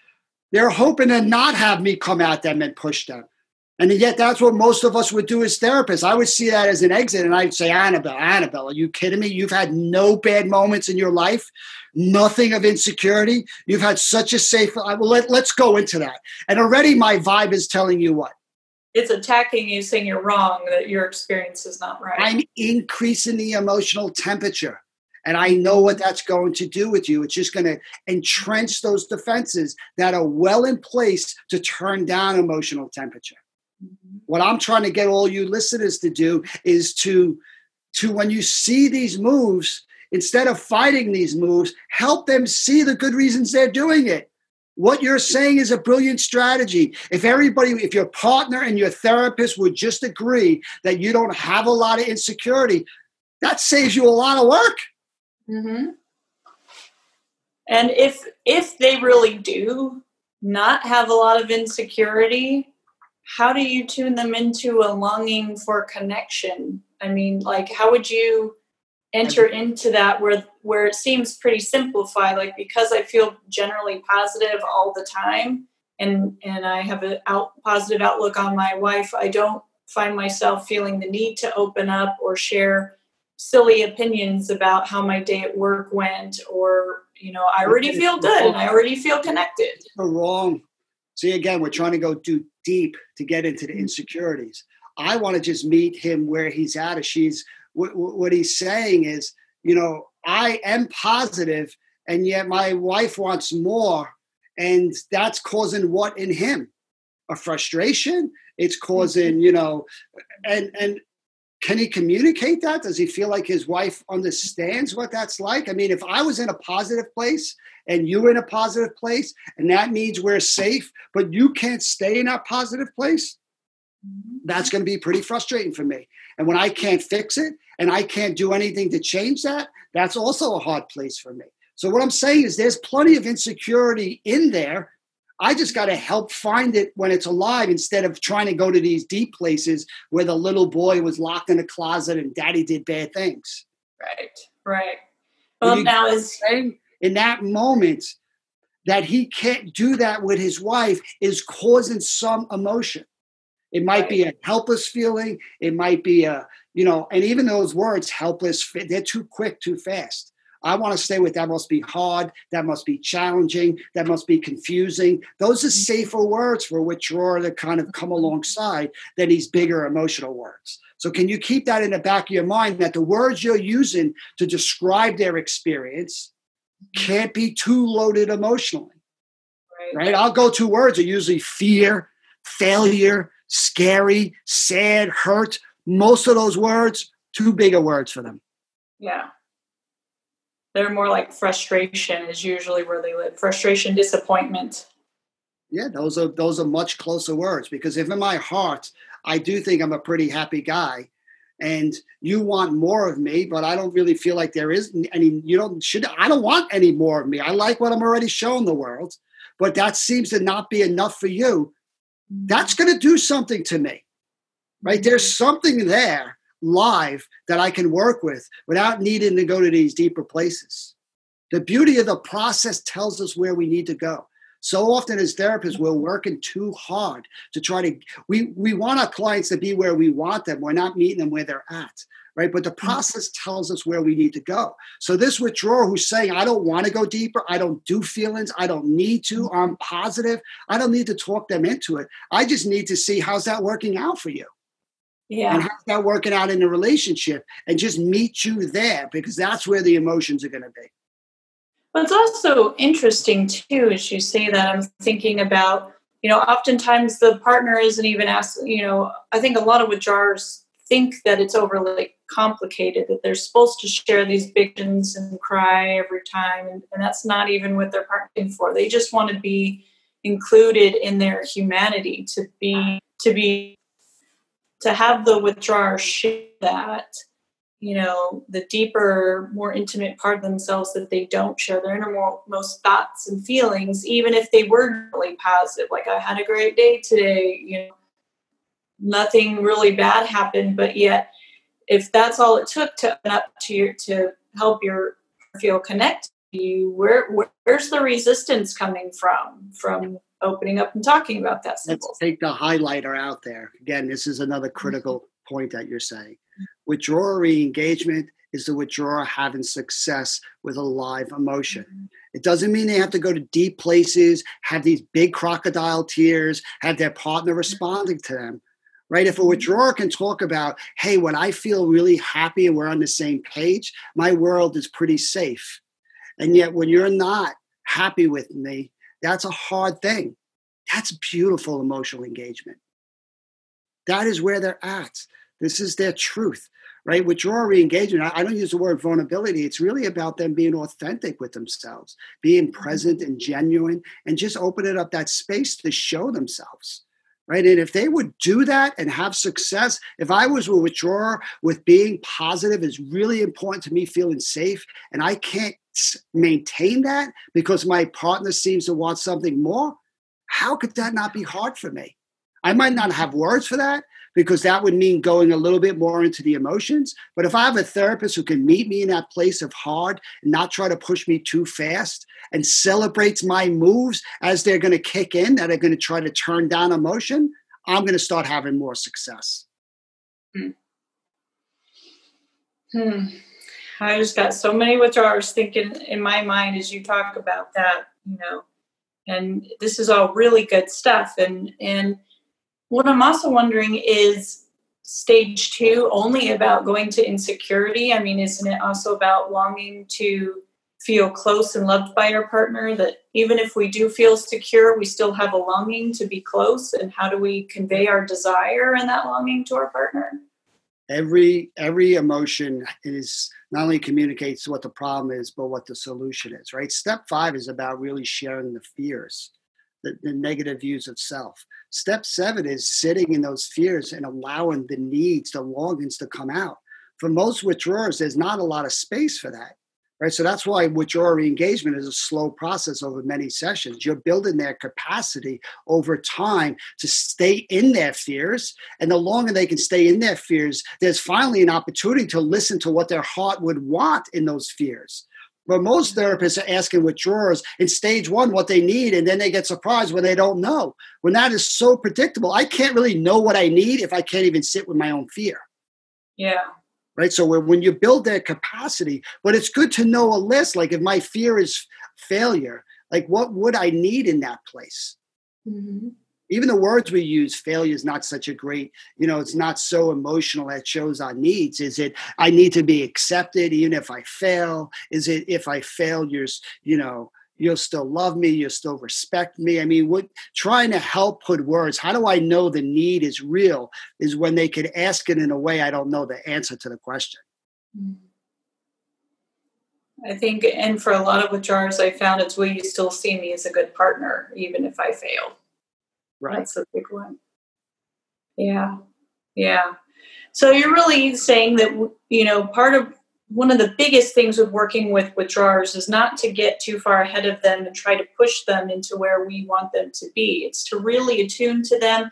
Speaker 2: They're hoping to not have me come at them and push them. And yet, that's what most of us would do as therapists. I would see that as an exit, and I'd say, Anabelle, Anabelle, are you kidding me? You've had no bad moments in your life, nothing of insecurity. You've had such a safe. Well, let, let's go into that. And already, my vibe is telling you what
Speaker 1: it's attacking you, saying you're wrong, that your experience is not right.
Speaker 2: I'm increasing the emotional temperature. And I know what that's going to do with you. It's just going to entrench those defenses that are well in place to turn down emotional temperature. Mm-hmm. What I'm trying to get all you listeners to do is to, to when you see these moves, instead of fighting these moves, help them see the good reasons they're doing it. What you're saying is a brilliant strategy. If everybody, if your partner and your therapist would just agree that you don't have a lot of insecurity, that saves you a lot of work.
Speaker 1: Mm-hmm. And if if they really do not have a lot of insecurity, how do you tune them into a longing for connection? I mean, like how would you enter into that where where it seems pretty simplified like because I feel generally positive all the time and and I have a out, positive outlook on my wife, I don't find myself feeling the need to open up or share silly opinions about how my day at work went or you know i already feel good. And i already feel connected.
Speaker 2: Wrong. See again we're trying to go too deep to get into the mm-hmm. insecurities. I want to just meet him where he's at or she's what, what he's saying is you know i am positive and yet my wife wants more and that's causing what in him? A frustration? It's causing mm-hmm. you know and and can he communicate that? Does he feel like his wife understands what that's like? I mean, if I was in a positive place and you're in a positive place, and that means we're safe, but you can't stay in that positive place, that's going to be pretty frustrating for me. And when I can't fix it and I can't do anything to change that, that's also a hard place for me. So, what I'm saying is there's plenty of insecurity in there. I just got to help find it when it's alive instead of trying to go to these deep places where the little boy was locked in a closet and daddy did bad things.
Speaker 1: Right, right. Well, now is
Speaker 2: in that moment that he can't do that with his wife is causing some emotion. It might right. be a helpless feeling. It might be a, you know, and even those words, helpless, they're too quick, too fast. I want to stay with that must be hard, that must be challenging, that must be confusing. Those are mm-hmm. safer words for withdraw to kind of come alongside than these bigger emotional words. So, can you keep that in the back of your mind that the words you're using to describe their experience mm-hmm. can't be too loaded emotionally? Right. right? I'll go two words are usually fear, failure, scary, sad, hurt. Most of those words, too big of words for them.
Speaker 1: Yeah. They're more like frustration is usually where they live. Frustration, disappointment.
Speaker 2: Yeah, those are those are much closer words because if in my heart I do think I'm a pretty happy guy, and you want more of me, but I don't really feel like there is any. You don't should. I don't want any more of me. I like what I'm already showing the world, but that seems to not be enough for you. That's going to do something to me, right? There's something there live that I can work with without needing to go to these deeper places. The beauty of the process tells us where we need to go. So often as therapists, we're working too hard to try to we we want our clients to be where we want them. We're not meeting them where they're at. Right. But the process tells us where we need to go. So this withdrawer who's saying, I don't want to go deeper, I don't do feelings, I don't need to. I'm positive, I don't need to talk them into it. I just need to see how's that working out for you.
Speaker 1: Yeah.
Speaker 2: And how's that working out in the relationship and just meet you there because that's where the emotions are going to be.
Speaker 1: But it's also interesting too, as you say that, I'm thinking about, you know, oftentimes the partner isn't even asked, you know, I think a lot of withdrawers think that it's overly complicated, that they're supposed to share these big visions and cry every time. And, and that's not even what they're partnering for. They just want to be included in their humanity, to be to be to have the withdrawer share that you know the deeper more intimate part of themselves that they don't share their innermost thoughts and feelings even if they were really positive like i had a great day today you know. Nothing really bad happened but yet if that's all it took to open up to your to help your feel connected to you where, where's the resistance coming from from opening up and talking about that
Speaker 2: symbol. Let's take the highlighter out there. Again, this is another mm-hmm. critical mm-hmm. point that you're saying. Withdrawal re-engagement is the withdrawer having success with a live emotion. Mm-hmm. It doesn't mean they have to go to deep places, have these big crocodile tears, have their partner mm-hmm. responding to them. Right? If a withdrawer can talk about, hey, when I feel really happy and we're on the same page, my world is pretty safe. And yet when you're not happy with me, that's a hard thing. That's beautiful emotional engagement. That is where they're at. This is their truth, right? Withdrawal re-engagement. I, I don't use the word vulnerability. It's really about them being authentic with themselves, being mm-hmm. present and genuine, and just opening up that space to show themselves right? And if they would do that and have success, if I was a withdrawer with being positive is really important to me feeling safe, and I can't maintain that because my partner seems to want something more, how could that not be hard for me? I might not have words for that because that would mean going a little bit more into the emotions. But if I have a therapist who can meet me in that place of hard and not try to push me too fast and celebrates my moves as they're going to kick in, that are going to try to turn down emotion, I'm going to start having more success.
Speaker 1: Hmm. hmm. I just got so many withdrawers thinking in my mind as you talk about that, you know, and this is all really good stuff. And and what I'm also wondering is stage two only about going to insecurity? I mean, isn't it also about longing to feel close and loved by our partner? That even if we do feel secure, we still have a longing to be close. And how do we convey our desire and that longing to our partner?
Speaker 2: Every every emotion is not only communicates what the problem is, but what the solution is, right? Step five is about really sharing the fears, the, the negative views of self. Step seven is sitting in those fears and allowing the needs, the longings to come out. For most withdrawers, there's not a lot of space for that. Right? So that's why withdrawal engagement is a slow process over many sessions. You're building their capacity over time to stay in their fears. And the longer they can stay in their fears, there's finally an opportunity to listen to what their heart would want in those fears. But most therapists are asking withdrawers in stage one what they need, and then they get surprised when they don't know. When that is so predictable, I can't really know what I need if I can't even sit with my own fear.
Speaker 1: Yeah
Speaker 2: right? So when you build that capacity, but it's good to know a list. Like if my fear is failure, like what would I need in that place? Mm-hmm. Even the words we use, failure is not such a great, you know, it's not so emotional that shows our needs. Is it, I need to be accepted even if I fail? Is it, if I fail, you're, you know, you'll still love me. You'll still respect me. I mean what trying to help put words how do i know the need is real is when they could ask it in a way i don't know the answer to the question. Mm.
Speaker 1: i think and for a lot of withdrawers i found it's will you still see me as a good partner even if i fail. Right. That's a big one. Yeah. Yeah. So you're really saying that you know part of one of the biggest things with working with withdrawers is not to get too far ahead of them and try to push them into where we want them to be. It's to really attune to them,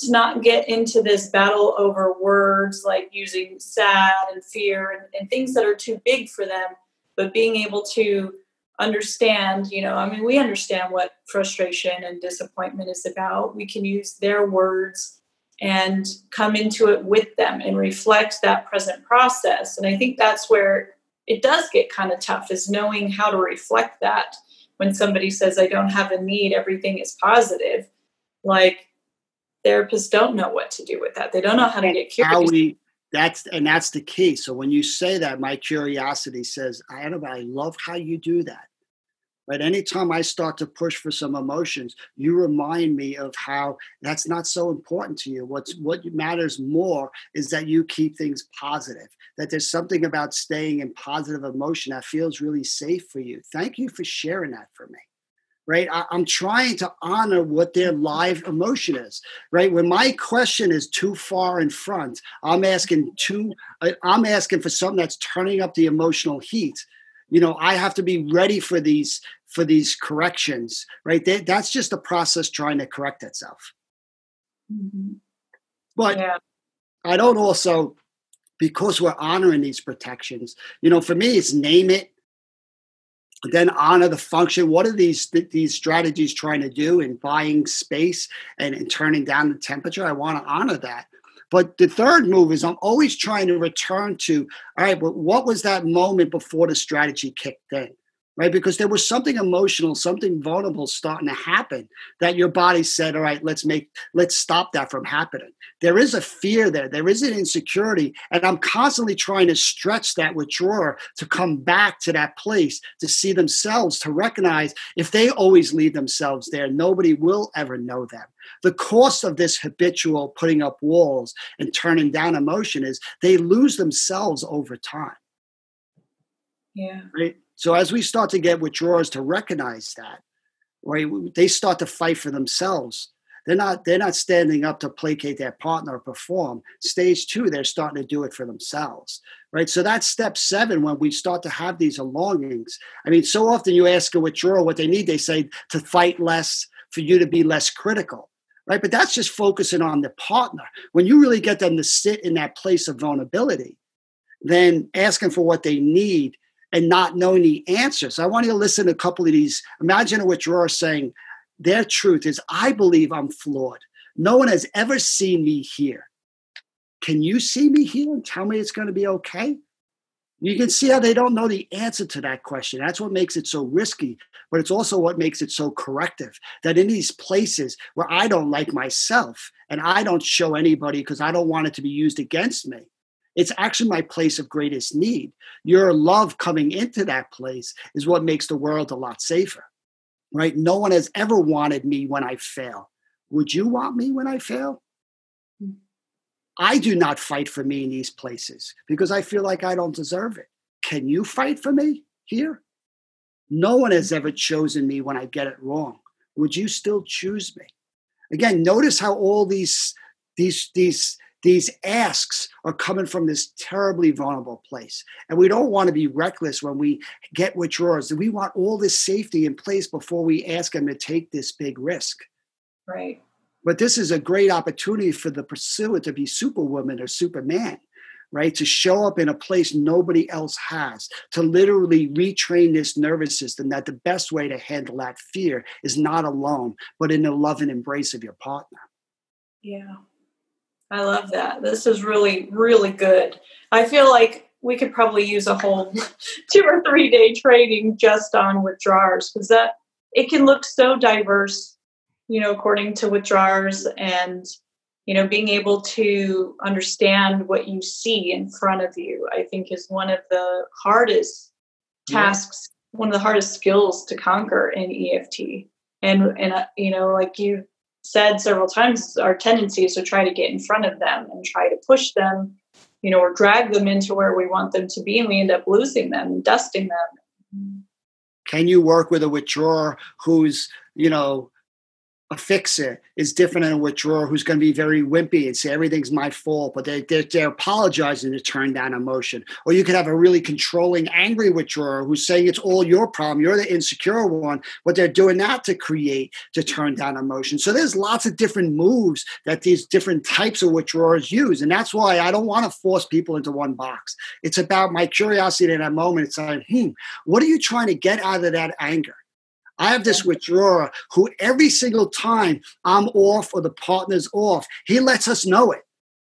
Speaker 1: to not get into this battle over words like using sad and fear and, and things that are too big for them, but being able to understand, you know, I mean, we understand what frustration and disappointment is about. We can use their words and come into it with them and reflect that present process. And I think that's where it does get kind of tough is knowing how to reflect that when somebody says, I don't have a need, everything is positive. Like therapists don't know what to do with that. They don't know how to get curious. How we,
Speaker 2: that's and that's the key. So when you say that, my curiosity says, I, I love how you do that right? Anytime I start to push for some emotions, you remind me of how that's not so important to you. What's what matters more is that you keep things positive. That there's something about staying in positive emotion that feels really safe for you. Thank you for sharing that for me right? I, am trying to honor what their live emotion is, right? When my question is too far in front, I'm asking too, I'm asking for something that's turning up the emotional heat. You know, I have to be ready for these for these corrections, right? They, that's just a process trying to correct itself. Mm-hmm. But yeah. I don't also, because we're honoring these protections, you know, for me, it's name it, then honor the function. What are these these strategies trying to do in buying space and, and turning down the temperature? I want to honor that. But the third move is I'm always trying to return to, all right, but what was that moment before the strategy kicked in? Right? Because there was something emotional, something vulnerable starting to happen that your body said, all right, let's make, let's stop that from happening. There is a fear there, there is an insecurity. And I'm constantly trying to stretch that withdrawer to come back to that place to see themselves, to recognize if they always leave themselves there, nobody will ever know them. The cost of this habitual putting up walls and turning down emotion is they lose themselves over time.
Speaker 1: Yeah.
Speaker 2: Right so as we start to get withdrawers to recognize that, right, they start to fight for themselves. They're not they're not standing up to placate their partner or perform. Stage two, they're starting to do it for themselves. Right. So that's step seven when we start to have these longings. I mean, so often you ask a withdrawer what they need, they say to fight less, for you to be less critical right? But that's just focusing on the partner. When you really get them to sit in that place of vulnerability, then asking for what they need and not knowing the answers. I want you to listen to a couple of these. Imagine a withdrawer saying, Their truth is, I believe I'm flawed. No one has ever seen me here. Can you see me here and tell me it's going to be okay? You can see how they don't know the answer to that question. That's what makes it so risky, but it's also what makes it so corrective. That in these places where I don't like myself and I don't show anybody because I don't want it to be used against me, it's actually my place of greatest need. Your love coming into that place is what makes the world a lot safer, right? No one has ever wanted me when I fail. Would you want me when I fail? Hmm. I do not fight for me in these places because I feel like I don't deserve it. Can you fight for me here? No one has ever chosen me when I get it wrong. Would you still choose me? Again, notice how all these these these these asks are coming from this terribly vulnerable place. And we don't want to be reckless when we get withdrawals. We want all this safety in place before we ask them to take this big risk.
Speaker 1: Right.
Speaker 2: But this is a great opportunity for the pursuer to be superwoman or superman, right? To show up in a place nobody else has, to literally retrain this nervous system that the best way to handle that fear is not alone, but in the love and embrace of your partner.
Speaker 1: Yeah. I love that. This is really, really good. I feel like we could probably use a whole two or three day training just on withdrawers because that it can look so diverse, you know, according to withdrawers and you know, being able to understand what you see in front of you, I think is one of the hardest tasks, yeah. one of the hardest skills to conquer in EFT. And and uh, you know, like you said several times, our tendency is to try to get in front of them and try to push them, you know, or drag them into where we want them to be, and we end up losing them, dusting them.
Speaker 2: Can you work with a withdrawer who's, you know, a fixer is different than a withdrawer who's going to be very wimpy and say everything's my fault, but they, they're, they're, apologizing to turn down emotion. Or you could have a really controlling, angry withdrawer who's saying it's all your problem. You're the insecure one, but they're doing that to create, to turn down emotion. So there's lots of different moves that these different types of withdrawers use. And that's why I don't want to force people into one box. It's about my curiosity in that moment. It's like, hmm, what are you trying to get out of that anger? I have this withdrawer who every single time I'm off or the partner's off, he lets us know it.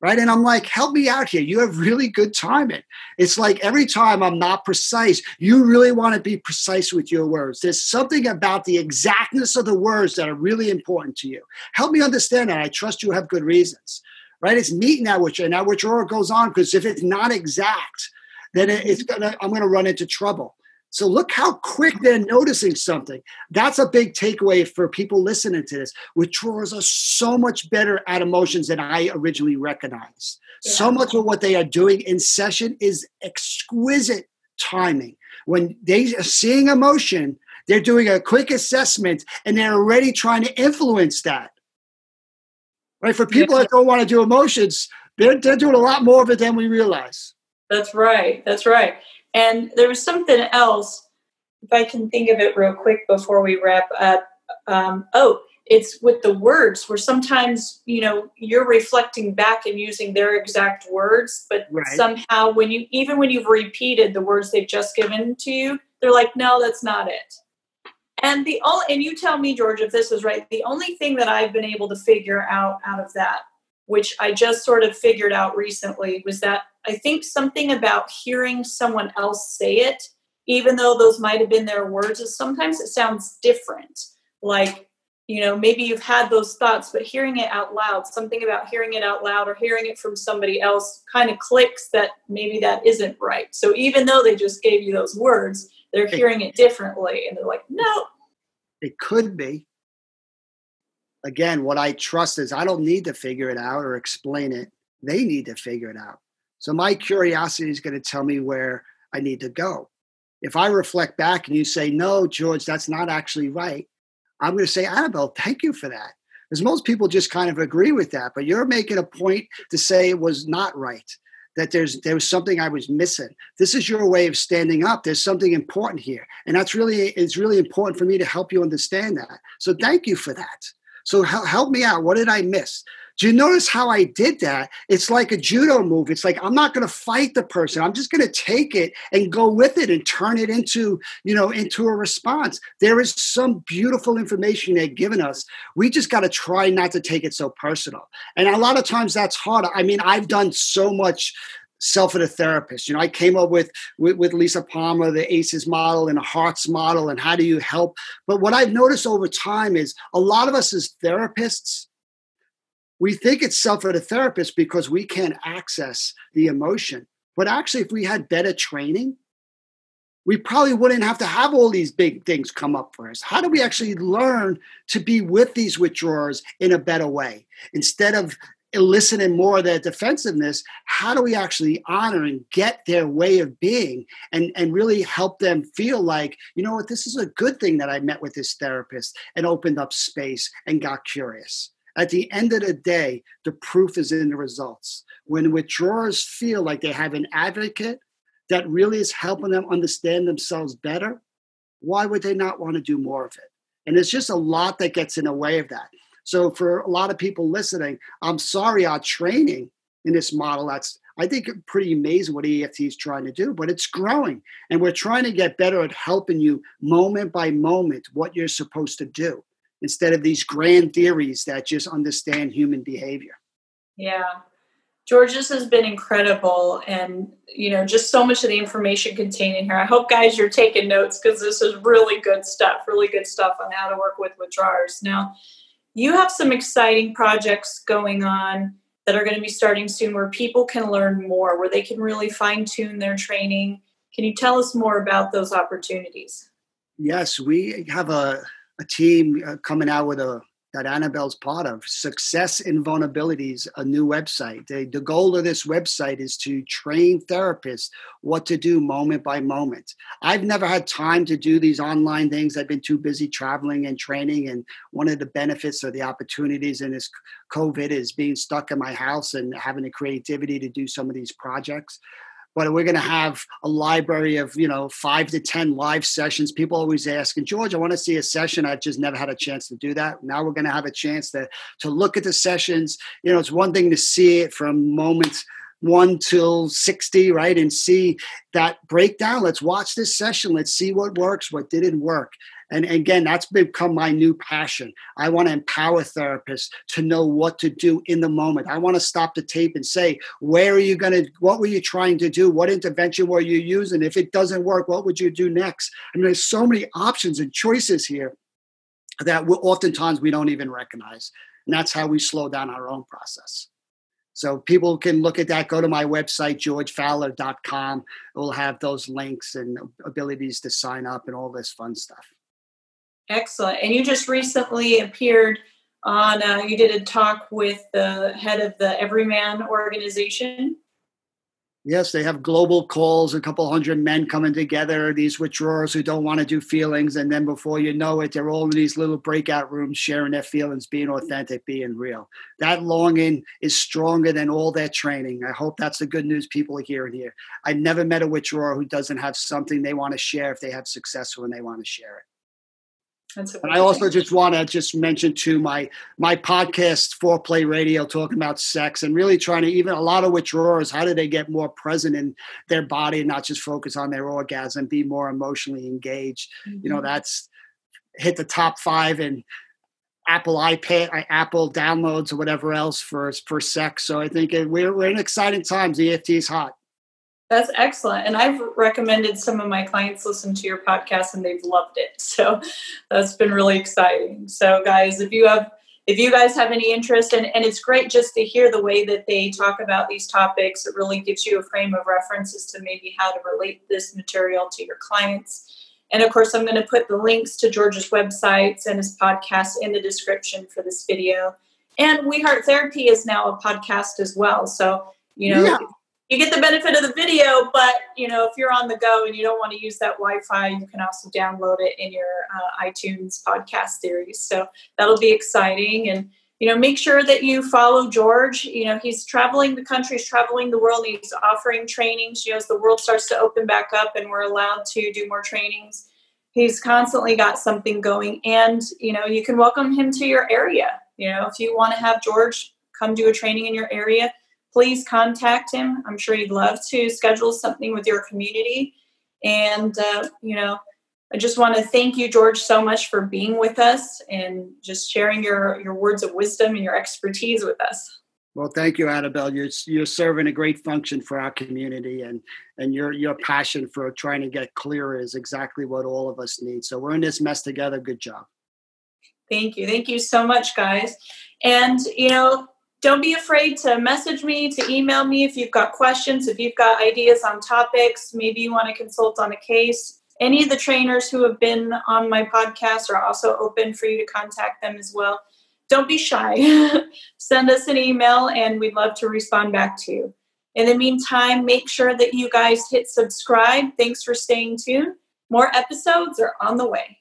Speaker 2: Right. And I'm like, help me out here. You have really good timing. It's like every time I'm not precise, you really want to be precise with your words. There's something about the exactness of the words that are really important to you. Help me understand that. I trust you have good reasons. Right. It's meeting that withdrawer. And that withdrawer goes on because if it's not exact, then it's gonna I'm gonna run into trouble. So look how quick they're noticing something. That's a big takeaway for people listening to this. Withdrawers are so much better at emotions than I originally recognized. Yeah. So much of what they are doing in session is exquisite timing. When they are seeing emotion, they're doing a quick assessment and they're already trying to influence that. Right? For people yeah. that don't want to do emotions, they're, they're doing a lot more of it than we realize.
Speaker 1: That's right. That's right. And there was something else, if I can think of it real quick before we wrap up. Um, oh, it's with the words where sometimes you know you're reflecting back and using their exact words but right. somehow when you even when you've repeated the words they've just given to you they're like no that's not it and the only and you tell me george if this is right the only thing that i've been able to figure out out of that which i just sort of figured out recently was that I think something about hearing someone else say it, even though those might have been their words, is sometimes it sounds different. Like, you know, maybe you've had those thoughts, but hearing it out loud, something about hearing it out loud or hearing it from somebody else kind of clicks that maybe that isn't right. So even though they just gave you those words, they're hearing it differently and they're like, no.
Speaker 2: It could be. Again, what I trust is I don't need to figure it out or explain it. They need to figure it out. So my curiosity is going to tell me where I need to go. If I reflect back and you say, no, George, that's not actually right, I'm going to say, Anabelle, thank you for that. Because most people just kind of agree with that, but you're making a point to say it was not right, that there's there was something I was missing. This is your way of standing up. There's something important here. And that's really it's really important for me to help you understand that. So thank you for that. So help me out. What did I miss? Do you notice how I did that? It's like a judo move. It's like I'm not going to fight the person. I'm just going to take it and go with it and turn it into, you know, into a response. There is some beautiful information they've given us. We just got to try not to take it so personal. And a lot of times that's hard. I mean, I've done so much self at a therapist. You know, I came up with, with, with Lisa Palmer, the ACEs model and a Hearts model, and how do you help? But what I've noticed over time is a lot of us as therapists we think it's self at a therapist because we can't access the emotion. But actually, if we had better training, we probably wouldn't have to have all these big things come up for us. How do we actually learn to be with these withdrawers in a better way? Instead of eliciting more of their defensiveness, how do we actually honor and get their way of being and, and really help them feel like, you know what, this is a good thing that I met with this therapist and opened up space and got curious. At the end of the day, the proof is in the results. When withdrawers feel like they have an advocate that really is helping them understand themselves better, why would they not want to do more of it? And there's just a lot that gets in the way of that. So for a lot of people listening, I'm sorry our training in this model that's I think pretty amazing what EFT is trying to do, but it's growing. And we're trying to get better at helping you moment by moment what you're supposed to do instead of these grand theories that just understand human behavior.
Speaker 1: Yeah. George, this has been incredible and you know, just so much of the information contained in here. I hope guys you're taking notes because this is really good stuff, really good stuff on how to work with withdrawers. Now, you have some exciting projects going on that are going to be starting soon where people can learn more, where they can really fine tune their training. Can you tell us more about those opportunities?
Speaker 2: Yes, we have a, a team uh, coming out with a that Anabelle's part of, Success in Vulnerabilities, a new website. The, the goal of this website is to train therapists what to do moment by moment. I've never had time to do these online things. I've been too busy traveling and training. And one of the benefits or the opportunities in this COVID is being stuck in my house and having the creativity to do some of these projects but we're going to have a library of you know five to ten live sessions. People always ask and george i want to see a session. I've just never had a chance to do that. Now we're going to have a chance to to look at the sessions. You know it's one thing to see it from moments one till 60 right and see that breakdown. Let's watch this session. Let's see what works what didn't work and again, that's become my new passion. I want to empower therapists to know what to do in the moment. I want to stop the tape and say, where are you going to, what were you trying to do? What intervention were you using? If it doesn't work, what would you do next? I mean, there's so many options and choices here that oftentimes we don't even recognize. And that's how we slow down our own process. So people can look at that. Go to my website, georgefaller.com. It will have those links and abilities to sign up and all this fun stuff.
Speaker 1: Excellent. And you just recently appeared on, uh, you did a talk with the head of the Everyman organization.
Speaker 2: Yes, they have global calls, a couple hundred men coming together, these withdrawers who don't want to do feelings. And then before you know it, they're all in these little breakout rooms sharing their feelings, being authentic, being real. That longing is stronger than all their training. I hope that's the good news people are hearing here. I've never met a withdrawer who doesn't have something they want to share if they have success when they want to share it. And I also just want to just mention to my my podcast foreplay radio talking about sex and really trying to even a lot of withdrawers how do they get more present in their body and not just focus on their orgasm be more emotionally engaged mm-hmm. you know mm-hmm. that's hit the top five and Apple iPad, Apple downloads or whatever else for for sex. So I think we're we're in exciting times. EFT is hot.
Speaker 1: That's excellent. And I've recommended some of my clients listen to your podcast and they've loved it. So that's been really exciting. So guys, if you have if you guys have any interest and, and it's great just to hear the way that they talk about these topics, it really gives you a frame of reference as to maybe how to relate this material to your clients. And of course, I'm going to put the links to George's websites and his podcast in the description for this video. And We Heart Therapy is now a podcast as well. So, you know, yeah you get the benefit of the video, but you know if you're on the go and you don't want to use that Wi-Fi, you can also download it in your uh, iTunes podcast series. So that'll be exciting, and you know make sure that you follow George. You know he's traveling the country, he's traveling the world, he's offering trainings. You know as the world starts to open back up and we're allowed to do more trainings, he's constantly got something going, and you know you can welcome him to your area. You know if you want to have George come do a training in your area please contact him. I'm sure he'd love to schedule something with your community. And, uh, you know, I just want to thank you, George, so much for being with us and just sharing your, your words of wisdom and your expertise with us.
Speaker 2: Well, thank you, Anabelle. You're, you're serving a great function for our community, and, and your, your passion for trying to get clearer is exactly what all of us need. So we're in this mess together. Good job.
Speaker 1: Thank you. Thank you so much, guys. And, you know, don't be afraid to message me, to email me if you've got questions, if you've got ideas on topics, maybe you want to consult on a case. Any of the trainers who have been on my podcast are also open for you to contact them as well. Don't be shy. Send us an email and we'd love to respond back to you. In the meantime, make sure that you guys hit subscribe. Thanks for staying tuned. More episodes are on the way.